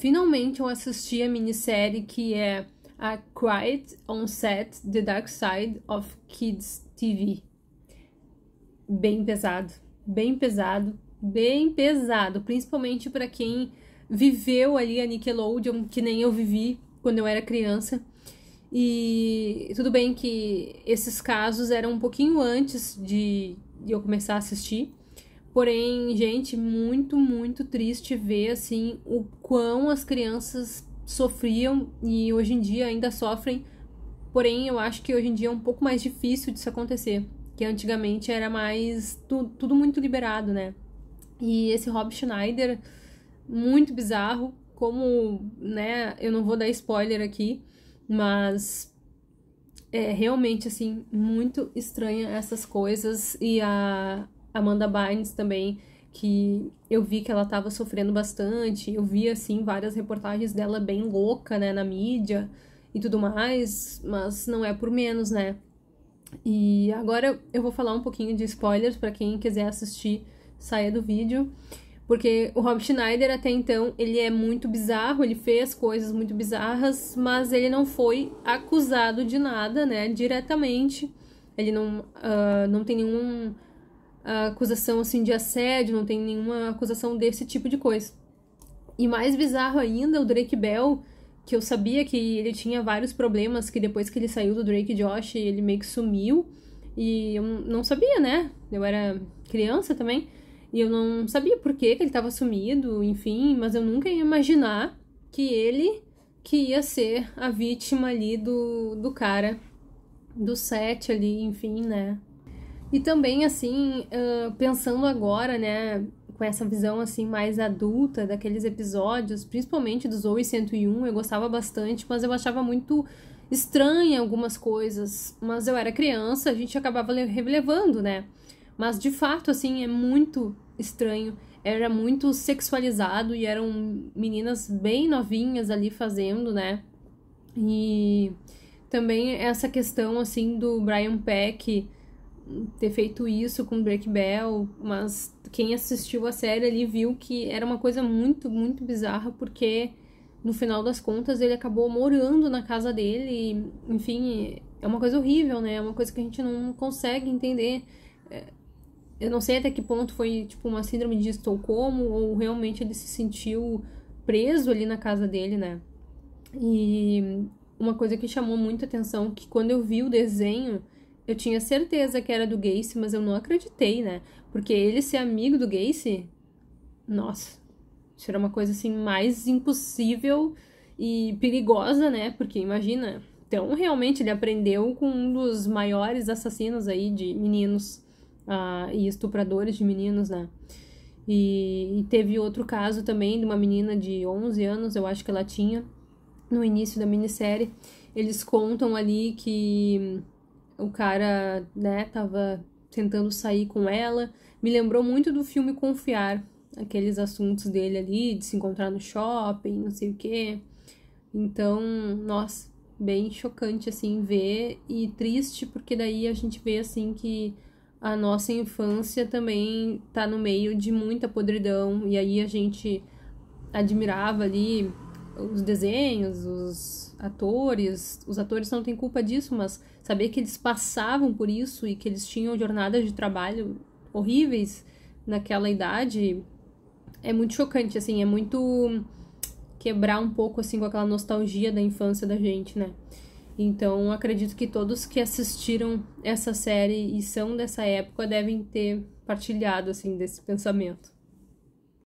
finalmente eu assisti a minissérie que é a Quiet on Set The Dark Side of Kids TV. Bem pesado, bem pesado, bem pesado, principalmente para quem viveu ali a Nickelodeon, que nem eu vivi quando eu era criança. E tudo bem que esses casos eram um pouquinho antes de, de eu começar a assistir. Porém, gente, muito, muito triste ver assim o quão as crianças sofriam e hoje em dia ainda sofrem. Porém, eu acho que hoje em dia é um pouco mais difícil disso acontecer. Que antigamente era mais. Tu, tudo muito liberado, né? E esse Rob Schneider, muito bizarro. Como, né? Eu não vou dar spoiler aqui, mas é realmente, assim, muito estranha essas coisas. E a Amanda Bynes também que eu vi que ela estava sofrendo bastante, eu vi assim várias reportagens dela bem louca, né, na mídia e tudo mais, mas não é por menos, né? E agora eu vou falar um pouquinho de spoilers para quem quiser assistir, saia do vídeo. Porque o Rob Schneider até então, ele é muito bizarro, ele fez coisas muito bizarras, mas ele não foi acusado de nada, né, diretamente. Ele não, uh, não tem nenhum acusação assim de assédio, não tem nenhuma acusação desse tipo de coisa. E mais bizarro ainda, o Drake Bell, que eu sabia que ele tinha vários problemas, que depois que ele saiu do Drake Josh, ele meio que sumiu. E eu não sabia, né? Eu era criança também. E eu não sabia por que, que ele estava sumido, enfim, mas eu nunca ia imaginar que ele que ia ser a vítima ali do, do cara, do set ali, enfim, né? E também, assim, uh, pensando agora, né, com essa visão, assim, mais adulta daqueles episódios, principalmente do Zoe 101, eu gostava bastante, mas eu achava muito estranha algumas coisas. Mas eu era criança, a gente acabava relevando, né? Mas, de fato, assim, é muito estranho. Era muito sexualizado e eram meninas bem novinhas ali fazendo, né? E também essa questão, assim, do Brian Peck ter feito isso com Break Bell, mas quem assistiu a série ali viu que era uma coisa muito, muito bizarra, porque no final das contas ele acabou morando na casa dele, e, enfim, é uma coisa horrível, né? É uma coisa que a gente não consegue entender. É, eu não sei até que ponto foi tipo uma síndrome de Estocolmo ou realmente ele se sentiu preso ali na casa dele, né? E uma coisa que chamou muito atenção que quando eu vi o desenho, eu tinha certeza que era do Gacy, mas eu não acreditei, né? Porque ele ser amigo do Gacy, nossa, era uma coisa assim mais impossível e perigosa, né? Porque imagina, então realmente ele aprendeu com um dos maiores assassinos aí de meninos uh, e estupradores de meninos, né? E, e teve outro caso também de uma menina de 11 anos, eu acho que ela tinha, no início da minissérie. Eles contam ali que o cara, né, tava tentando sair com ela. Me lembrou muito do filme Confiar, aqueles assuntos dele ali, de se encontrar no shopping, não sei o quê. Então, nossa, bem chocante, assim, ver e triste, porque daí a gente vê, assim, que a nossa infância também tá no meio de muita podridão, e aí a gente admirava ali os desenhos, os atores, os atores não têm culpa disso, mas saber que eles passavam por isso e que eles tinham jornadas de trabalho horríveis naquela idade é muito chocante, assim, é muito quebrar um pouco assim com aquela nostalgia da infância da gente, né? Então, acredito que todos que assistiram essa série e são dessa época devem ter partilhado assim desse pensamento.